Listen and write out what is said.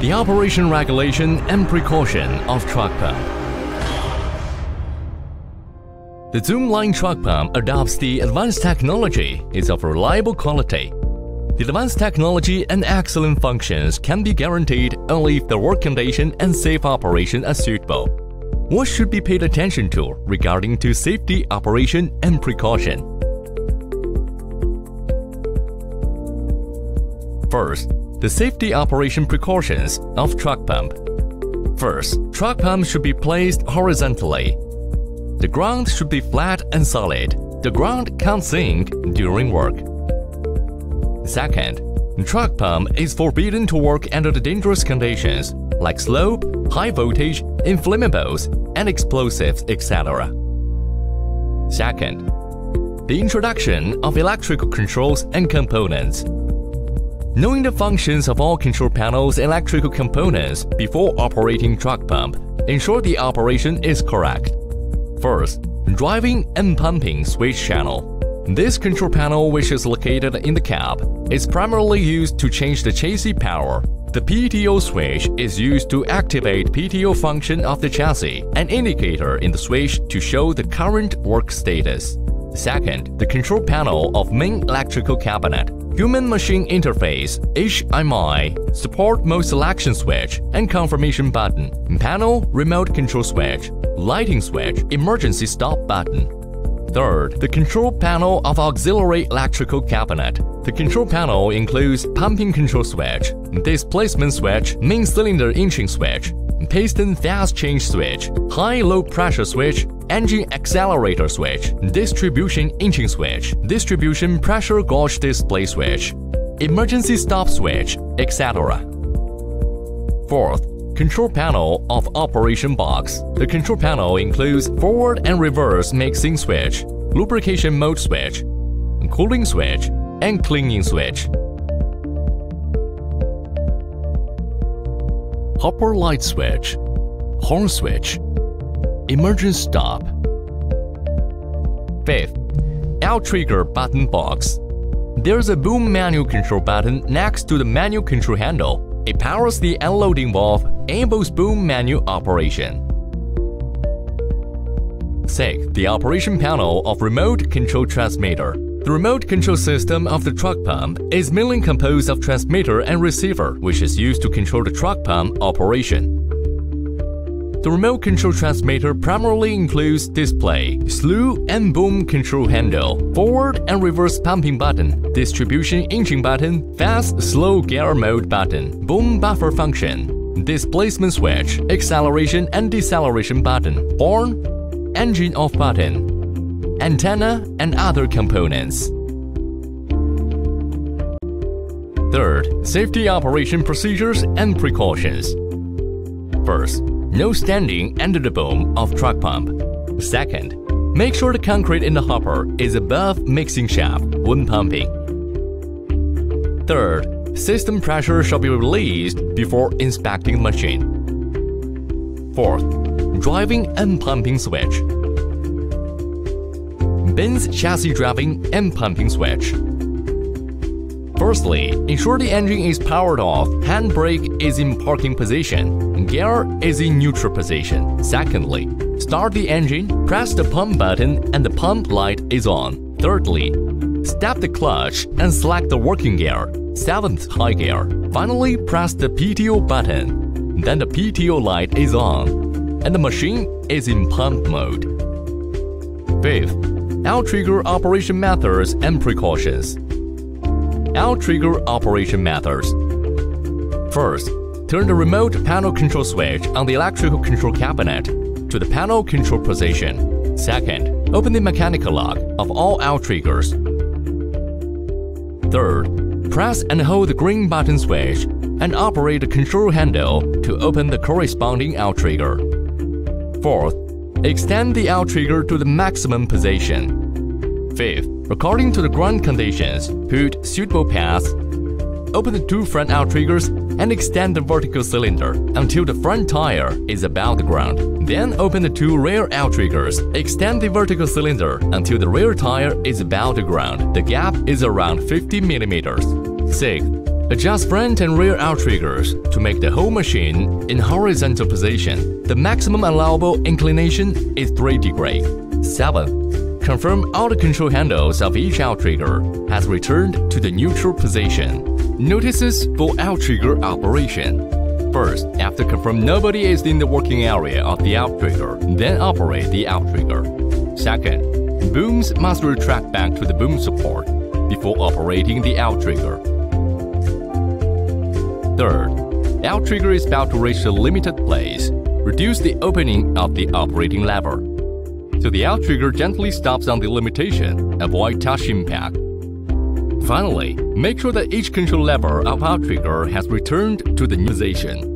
The operation regulation and precaution of truck pump. The Zoomlion truck pump adopts the advanced technology is of reliable quality. The advanced technology and excellent functions can be guaranteed only if the work condition and safe operation are suitable. What should be paid attention to regarding to safety, operation, and precaution? First, the safety operation precautions of truck pump. First, truck pump should be placed horizontally. The ground should be flat and solid. The ground can't sink during work. Second, truck pump is forbidden to work under the dangerous conditions like slope, high voltage, inflammables, and explosives, etc. Second, the introduction of electrical controls and components. Knowing the functions of all control panels electrical components before operating truck pump ensure the operation is correct. First, driving and pumping switch channel. This control panel, which is located in the cab, is primarily used to change the chassis power the PTO switch is used to activate PTO function of the chassis, an indicator in the switch to show the current work status. Second, the control panel of main electrical cabinet. Human-machine interface HMI support mode selection switch and confirmation button, panel remote control switch, lighting switch, emergency stop button. Third, the control panel of auxiliary electrical cabinet. The control panel includes pumping control switch, displacement switch, main cylinder inching switch, piston fast change switch, high-low pressure switch, engine accelerator switch, distribution inching switch, distribution pressure gauge display switch, emergency stop switch, etc. Fourth, Control panel of operation box. The control panel includes forward and reverse mixing switch, lubrication mode switch, cooling switch, and cleaning switch. Hopper light switch, horn switch, emergency stop. Fifth, L outrigger button box. There's a boom manual control button next to the manual control handle. It powers the unloading valve, and enables boom manual operation. 6. The operation panel of remote control transmitter. The remote control system of the truck pump is mainly composed of transmitter and receiver, which is used to control the truck pump operation. The remote control transmitter primarily includes display, slew and boom control handle, forward and reverse pumping button, distribution inching button, fast slow gear mode button, boom buffer function, displacement switch, acceleration and deceleration button, horn, engine off button, antenna, and other components. Third, safety operation procedures and precautions. First, no standing under the boom of truck pump. Second, make sure the concrete in the hopper is above mixing shaft when pumping. Third, system pressure shall be released before inspecting machine. Fourth, driving and pumping switch. Benz chassis driving and pumping switch. Firstly, ensure the engine is powered off, handbrake is in parking position, gear is in neutral position. Secondly, start the engine, press the pump button and the pump light is on. Thirdly, step the clutch and select the working gear, 7th high gear. Finally, press the PTO button. Then the PTO light is on, and the machine is in pump mode. Fifth, outrigger operation methods and precautions outrigger operation methods. First, turn the remote panel control switch on the electrical control cabinet to the panel control position. Second, open the mechanical lock of all outriggers. Third, press and hold the green button switch and operate the control handle to open the corresponding outrigger. Fourth, extend the outrigger to the maximum position. Fifth, According to the ground conditions, put suitable paths, open the two front outriggers and extend the vertical cylinder until the front tire is above the ground. Then open the two rear outriggers, extend the vertical cylinder until the rear tire is above the ground. The gap is around 50 millimeters. 6. Adjust front and rear outriggers to make the whole machine in horizontal position. The maximum allowable inclination is 3 degrees. 7. Confirm all the control handles of each outrigger has returned to the neutral position. Notices for outrigger operation. First, after confirm nobody is in the working area of the outrigger, then operate the outrigger. Second, booms must retract back to the boom support before operating the outrigger. Third, outrigger is about to reach the limited place. Reduce the opening of the operating lever. So the outrigger gently stops on the limitation, avoid touch impact. Finally, make sure that each control lever of outrigger has returned to the new position.